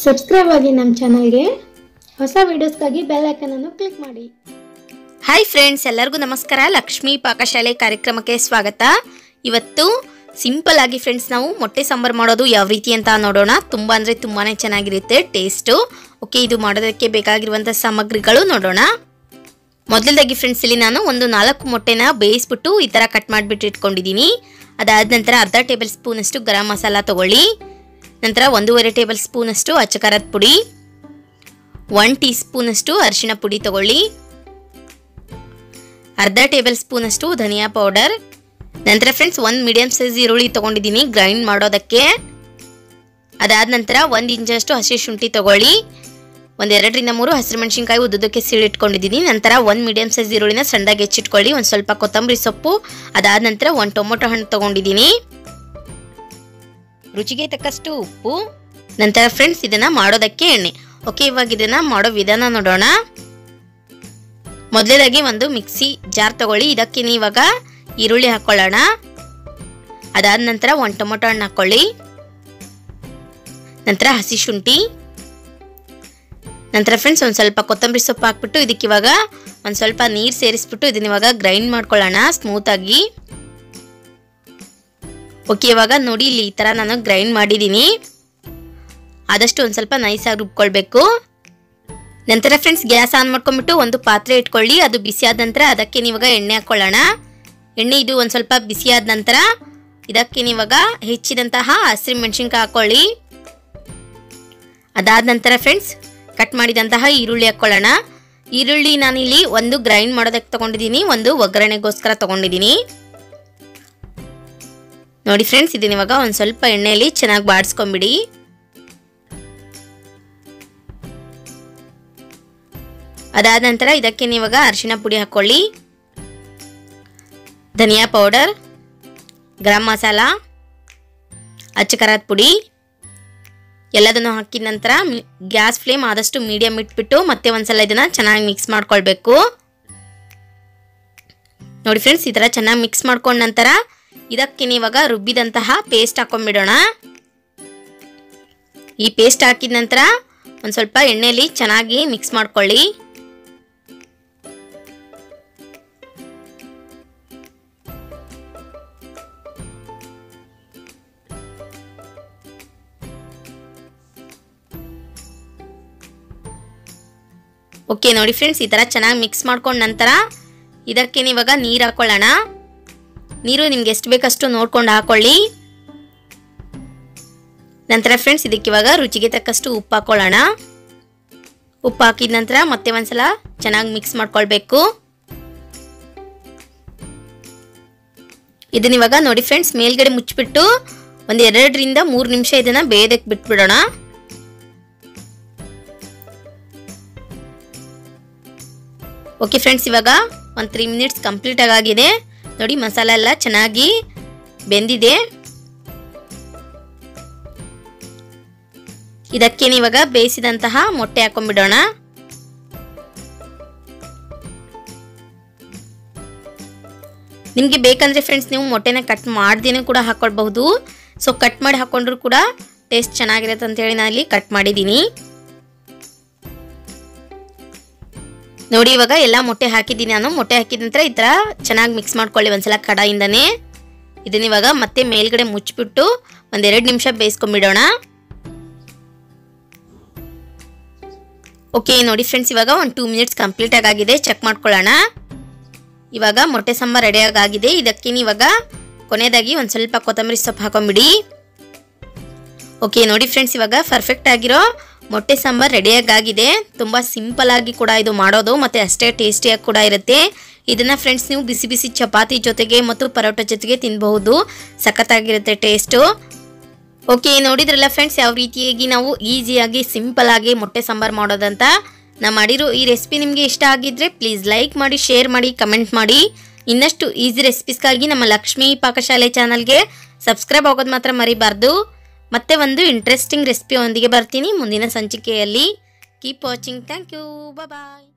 Subscribe ಆಗಿ ನಮ್ಮ ಚಾನಲ್ಗೆ ಹೊಸ ವಿಡಿಯೋಸ್ಗಾಗಿ ಬೆಲ್ ಐಕನನ್ನು ಕ್ಲಿಕ್ ಮಾಡಿ. ಹಾಯ್ ಫ್ರೆಂಡ್ಸ್ ಎಲ್ಲರಿಗೂ ನಮಸ್ಕಾರ. ಲಕ್ಷ್ಮೀ ಪಾಕಶಾಲೆ ಕಾರ್ಯಕ್ರಮಕ್ಕೆ ಸ್ವಾಗತ. ಇವತ್ತು ಸಿಂಪಲ್ ಆಗಿ ಫ್ರೆಂಡ್ಸ್ ನಾವು ಮೊಟ್ಟೆ ಸಾಂಬಾರು ಮಾಡೋದು ಯಾವ ರೀತಿ ಅಂತ ನೋಡೋಣ. ತುಂಬ ಅಂದರೆ ತುಂಬಾ ಚೆನ್ನಾಗಿರುತ್ತೆ ಟೇಸ್ಟು ಓಕೆ ಇದು ಮಾಡೋದಕ್ಕೆ ಬೇಕಾಗಿರುವಂಥ ಸಾಮಗ್ರಿಗಳು ನೋಡೋಣ. ಮೊದಲದಾಗಿ ಫ್ರೆಂಡ್ಸ್ ಇಲ್ಲಿ ನಾನು ಒಂದು ನಾಲ್ಕು ಮೊಟ್ಟೆನ ಬೇಯಿಸ್ಬಿಟ್ಟು ಈ ಥರ ಕಟ್ ಮಾಡಿಬಿಟ್ಟು ಇಟ್ಕೊಂಡಿದ್ದೀನಿ. ಅದಾದ ನಂತರ ಅರ್ಧ ಟೇಬಲ್ ಸ್ಪೂನಷ್ಟು ಗರಂ ಮಸಾಲ ತಗೊಳ್ಳಿ. ನಂತರ ಒಂದೂವರೆ ಟೇಬಲ್ ಸ್ಪೂನಷ್ಟು ಅಚ್ಚಕಾರದ ಪುಡಿ ಒನ್ ಟೀ ಸ್ಪೂನಷ್ಟು ಅರಿಶಿಣ ಪುಡಿ ತಗೊಳ್ಳಿ. ಅರ್ಧ ಟೇಬಲ್ ಸ್ಪೂನಷ್ಟು ಧನಿಯಾ ಪೌಡರ್. ನಂತರ ಫ್ರೆಂಡ್ಸ್ ಒಂದು ಮೀಡಿಯಂ ಸೈಜ್ ಈರುಳ್ಳಿ ತೊಗೊಂಡಿದ್ದೀನಿ ಗ್ರೈಂಡ್ ಮಾಡೋದಕ್ಕೆ. ಅದಾದ ನಂತರ ಒಂದು ಇಂಚಷ್ಟು ಹಸಿ ಶುಂಠಿ ತಗೊಳ್ಳಿ. ಒಂದು ಎರಡರಿಂದ ಮೂರು ಹಸಿರು ಮೆಣಸಿನ್ಕಾಯಿ ಉದ್ದಕ್ಕೆ ಸೀಳಿಟ್ಕೊಂಡಿದ್ದೀನಿ ನಂತರ ಒಂದು ಮೀಡಿಯಂ ಸೈಜ್ ಈರುಳ್ಳಿನ ಸಣ್ಣದಾಗಿ ಹೆಚ್ಚಿಟ್ಕೊಳ್ಳಿ, ಒಂದು ಸ್ವಲ್ಪ ಕೊತ್ತಂಬರಿ ಸೊಪ್ಪು. ಅದಾದ ನಂತರ ಒಂದು ಟೊಮೊಟೊ ಹಣ್ಣು ತೊಗೊಂಡಿದ್ದೀನಿ. ರುಚಿಗೆ ತಕ್ಕಷ್ಟು ಉಪ್ಪು, ನಂತರ ಫ್ರೆಂಡ್ಸ್ ಇದನ್ನು ಮಾಡೋದಕ್ಕೆ ಎಣ್ಣೆ. ಓಕೆ ಇವಾಗ ಇದನ್ನು ಮಾಡೋ ವಿಧಾನ ನೋಡೋಣ. ಮೊದಲೇದಾಗಿ ಒಂದು ಮಿಕ್ಸಿ ಜಾರ್ ತಗೊಳ್ಳಿ. ಇದಕ್ಕೆ ಇವಾಗ ಈರುಳ್ಳಿ ಹಾಕೊಳ್ಳೋಣ. ಅದಾದ ನಂತರ ಒಂದು ಟೊಮೊಟೊ ಹಣ್ಣು ಹಾಕೊಳ್ಳಿ. ನಂತರ ಹಸಿ ಶುಂಠಿ. ನಂತರ ಫ್ರೆಂಡ್ಸ್ ಒಂದು ಸ್ವಲ್ಪ ಕೊತ್ತಂಬರಿ ಸೊಪ್ಪು ಹಾಕ್ಬಿಟ್ಟು ಇದಕ್ಕೆ ಇವಾಗ ಒಂದು ಸ್ವಲ್ಪ ನೀರು ಸೇರಿಸ್ಬಿಟ್ಟು ಇದನ್ನ ಇವಾಗ ಗ್ರೈಂಡ್ ಮಾಡ್ಕೊಳ್ಳೋಣ ಸ್ಮೂತಾಗಿ ಓಕೆ ಇವಾಗ ನೋಡಿ ಇಲ್ಲಿ ಈ ಥರ ನಾನು ಗ್ರೈಂಡ್ ಮಾಡಿದ್ದೀನಿ ಆದಷ್ಟು ಒಂದು ಸ್ವಲ್ಪ ನೈಸಾಗಿ ರುಬ್ಕೊಳ್ಬೇಕು. ನಂತರ ಫ್ರೆಂಡ್ಸ್ ಗ್ಯಾಸ್ ಆನ್ ಮಾಡ್ಕೊಂಡ್ಬಿಟ್ಟು ಒಂದು ಪಾತ್ರೆ ಇಟ್ಕೊಳ್ಳಿ. ಅದು ಬಿಸಿ ಆದ ನಂತರ ಅದಕ್ಕೆ ನೀವಾಗ ಎಣ್ಣೆ ಹಾಕ್ಕೊಳ್ಳೋಣ ಎಣ್ಣೆ ಇದು ಒಂದು ಸ್ವಲ್ಪ ಬಿಸಿ ಆದ ನಂತರ ಇದಕ್ಕೆ ನೀವಾಗ ಹೆಚ್ಚಿದಂತಹ ಹಸಿರು ಮೆಣಸಿನ್ಕಾಯಿ ಹಾಕ್ಕೊಳ್ಳಿ ಅದಾದ ನಂತರ ಫ್ರೆಂಡ್ಸ್ ಕಟ್ ಮಾಡಿದಂತಹ ಈರುಳ್ಳಿ ಹಾಕ್ಕೊಳ್ಳೋಣ ಈರುಳ್ಳಿ ನಾನಿಲ್ಲಿ ಒಂದು ಗ್ರೈಂಡ್ ಮಾಡೋದಕ್ಕೆ ತೊಗೊಂಡಿದ್ದೀನಿ ಒಂದು ಒಗ್ಗರಣೆಗೋಸ್ಕರ ತೊಗೊಂಡಿದ್ದೀನಿ ನೋಡಿ ಫ್ರೆಂಡ್ಸ್ ಇದನ್ನ ಇವಾಗ ಒಂದು ಸ್ವಲ್ಪ ಎಣ್ಣೆಯಲ್ಲಿ ಚೆನ್ನಾಗಿ ಬಾಡಿಸ್ಕೊಂಬಿಡಿ. ಅದಾದ ನಂತರ ಇದಕ್ಕೆ ನೀವಾಗ ಅರಿಶಿನ ಪುಡಿ ಹಾಕ್ಕೊಳ್ಳಿ ಧನಿಯಾ ಪೌಡರ್, ಗರಂ ಮಸಾಲ ಅಚ್ಚಕರದ ಪುಡಿ. ಎಲ್ಲದನ್ನು ಹಾಕಿದ ನಂತರ ಗ್ಯಾಸ್ ಫ್ಲೇಮ್ ಆದಷ್ಟು ಮೀಡಿಯಮ್ ಇಟ್ಬಿಟ್ಟು ಮತ್ತೆ ಒಂದ್ಸಲ ಇದನ್ನು ಚೆನ್ನಾಗಿ ಮಿಕ್ಸ್ ಮಾಡ್ಕೊಳ್ಬೇಕು. ನೋಡಿ ಫ್ರೆಂಡ್ಸ್ ಈ ಥರ ಚೆನ್ನಾಗಿ ಮಿಕ್ಸ್ ಮಾಡ್ಕೊಂಡ ನಂತರ ಇದಕ್ಕೆ ನೀವಾಗ ರುಬ್ಬಿದಂತಹ ಪೇಸ್ಟ್ ಹಾಕೊಂಡ್ಬಿಡೋಣ. ಈ ಪೇಸ್ಟ್ ಹಾಕಿದ ನಂತರ ಒಂದು ಸ್ವಲ್ಪ ಎಣ್ಣೆಯಲ್ಲಿ ಚೆನ್ನಾಗಿ ಮಿಕ್ಸ್ ಮಾಡ್ಕೊಳ್ಳಿ. ಓಕೆ ನೋಡಿ ಫ್ರೆಂಡ್ಸ್ ಈ ಥರ ಚೆನ್ನಾಗಿ ಮಿಕ್ಸ್ ಮಾಡ್ಕೊಂಡ ನಂತರ ಇದಕ್ಕೆ ನೀವಾಗ ನೀರು ಹಾಕೊಳ್ಳೋಣ. ನೀರು ನಿಮ್ಗೆ ಎಷ್ಟು ಬೇಕಷ್ಟು ನೋಡ್ಕೊಂಡು ಹಾಕೊಳ್ಳಿ. ನಂತರ ಫ್ರೆಂಡ್ಸ್ ಇದಕ್ಕೆ ಇವಾಗ ರುಚಿಗೆ ತಕ್ಕಷ್ಟು ಉಪ್ಪು ಹಾಕೊಳ್ಳೋಣ. ಉಪ್ಪು ಹಾಕಿದ ನಂತರ ಮತ್ತೆ ಒಂದ್ಸಲ ಚೆನ್ನಾಗಿ ಮಿಕ್ಸ್ ಮಾಡ್ಕೊಳ್ಬೇಕು. ಇದನ್ನ ಇವಾಗ ನೋಡಿ ಫ್ರೆಂಡ್ಸ್ ಮೇಲ್ಗಡೆ ಮುಚ್ಚಿಬಿಟ್ಟು ಒಂದು ಎರಡರಿಂದ ಮೂರು ನಿಮಿಷ ಇದನ್ನ ಬೇಯದಕ್ಕೆ ಬಿಟ್ಬಿಡೋಣ. ಓಕೆ ಫ್ರೆಂಡ್ಸ್ ಇವಾಗ ಒಂದು ತ್ರೀ ಮಿನಿಟ್ಸ್ ಕಂಪ್ಲೀಟ್ ಆಗಿದೆ ನೋಡಿ, ಮಸಾಲೆ ಎಲ್ಲ ಚೆನ್ನಾಗಿ ಬೆಂದಿದೆ. ಇದಕ್ಕೆ ನೀವಾಗ ಬೇಯಿಸಿದಂತಹ ಮೊಟ್ಟೆ ಹಾಕೊಂಡ್ಬಿಡೋಣ. ನಿಮಗೆ ಬೇಕಂದ್ರೆ ಫ್ರೆಂಡ್ಸ್ ನೀವು ಮೊಟ್ಟೆನ ಕಟ್ ಮಾಡ್ದೇನೆ ಕೂಡ ಹಾಕೊಳ್ಬಹುದು. ಸೊ ಕಟ್ ಮಾಡಿ ಹಾಕೊಂಡ್ರು ಕೂಡ ಟೇಸ್ಟ್ ಚೆನ್ನಾಗಿರುತ್ತೆ ಅಂತೇಳಿ ನಾನು ಇಲ್ಲಿ ಕಟ್ ಮಾಡಿದ್ದೀನಿ. ನೋಡಿ, ಇವಾಗ ಎಲ್ಲ ಮೊಟ್ಟೆ ಹಾಕಿದ್ದೀನಿ ನಾನು. ಮೊಟ್ಟೆ ಹಾಕಿದ ನಂತರ ಈ ಥರ ಚೆನ್ನಾಗಿ ಮಿಕ್ಸ್ ಮಾಡ್ಕೊಳ್ಳಿ ಒಂದ್ಸಲ ಕಡಾಯಿಂದನೇ. ಇದನ್ನ ಇವಾಗ ಮತ್ತೆ ಮೇಲ್ಗಡೆ ಮುಚ್ಚಿಬಿಟ್ಟು ಒಂದೆರಡು ನಿಮಿಷ ಬೇಯಿಸ್ಕೊಂಡ್ಬಿಡೋಣ. ಓಕೆ ನೋಡಿ ಫ್ರೆಂಡ್ಸ್ ಇವಾಗ ಒಂದು ಟೂ ಮಿನಿಟ್ಸ್ ಕಂಪ್ಲೀಟ್ ಆಗಿದೆ ಚೆಕ್ ಮಾಡ್ಕೊಳ್ಳೋಣ. ಇವಾಗ ಮೊಟ್ಟೆ ಸಾಂಬಾರು ರೆಡಿಯಾಗಿದೆ ಇದಕ್ಕೆ ಇವಾಗ ಕೊನೆಯದಾಗಿ ಒಂದು ಸ್ವಲ್ಪ ಕೊತ್ತಂಬರಿ ಸೊಪ್ಪು ಹಾಕೊಂಬಿಡಿ ಓಕೆ ನೋಡಿ ಫ್ರೆಂಡ್ಸ್ ಇವಾಗ ಪರ್ಫೆಕ್ಟ್ ಆಗಿರೋ ಮೊಟ್ಟೆ ಸಾಂಬಾರು ರೆಡಿಯಾಗಿದೆ ತುಂಬ ಆಗಿ ಕೂಡ ಇದು ಮಾಡೋದು, ಮತ್ತು ಅಷ್ಟೇ ಟೇಸ್ಟಿಯಾಗಿ ಕೂಡ ಇರುತ್ತೆ. ಇದನ್ನು ಫ್ರೆಂಡ್ಸ್ ನೀವು ಬಿಸಿ ಬಿಸಿ ಚಪಾತಿ ಜೊತೆಗೆ ಮತ್ತು ಪರೋಟ ಜೊತೆಗೆ ತಿನ್ನಬಹುದು ಸಖತ್ತಾಗಿರುತ್ತೆ ಟೇಸ್ಟು ಓಕೆ ನೋಡಿದ್ರಲ್ಲ ಫ್ರೆಂಡ್ಸ್ ಯಾವ ರೀತಿಯಾಗಿ ನಾವು ಈಸಿಯಾಗಿ ಆಗಿ ಮೊಟ್ಟೆ ಸಾಂಬಾರು ಮಾಡೋದಂತ? ನಾ ಮಾಡಿರೋ ಈ ರೆಸಿಪಿ ನಿಮಗೆ ಇಷ್ಟ ಆಗಿದ್ರೆ ಪ್ಲೀಸ್ ಲೈಕ್ ಮಾಡಿ ಶೇರ್ ಮಾಡಿ ಕಮೆಂಟ್ ಮಾಡಿ. ಇನ್ನಷ್ಟು ಈಸಿ ರೆಸಿಪೀಸ್ಗಾಗಿ ನಮ್ಮ ಲಕ್ಷ್ಮೀ ಪಾಕಶಾಲೆ ಚಾನಲ್ಗೆ ಸಬ್ಸ್ಕ್ರೈಬ್ ಆಗೋದು ಮಾತ್ರ ಮರಿಬಾರ್ದು. ಮತ್ತೆ ಒಂದು ಇಂಟ್ರೆಸ್ಟಿಂಗ್ ರೆಸಿಪಿಯೊಂದಿಗೆ ಬರ್ತೀನಿ. ಮುಂದಿನ ಸಂಚಿಕೆಯಲ್ಲಿ keep watching thank you bye